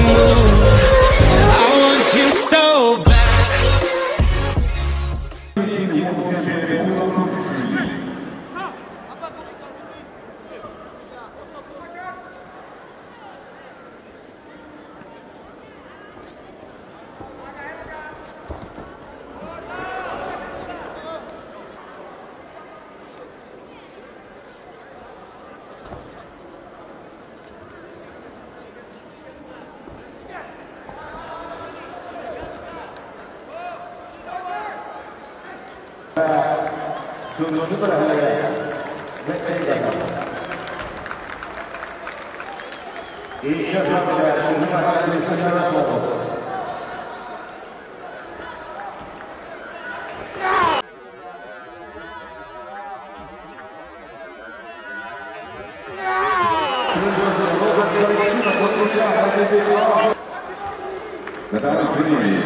move. ナタール・フリー